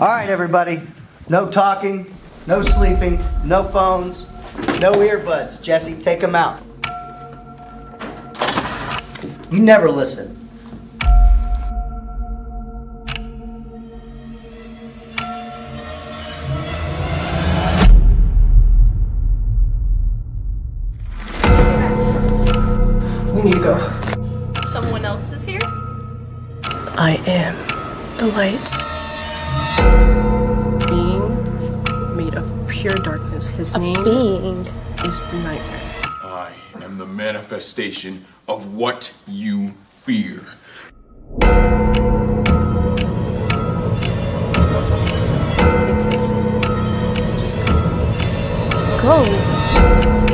All right, everybody. No talking, no sleeping, no phones, no earbuds. Jesse, take them out. You never listen. We need to go. Someone else is here? I am the light. Being made of pure darkness. His name Being. is the nightmare. I am the manifestation of what you fear. Take this. Just go. Go.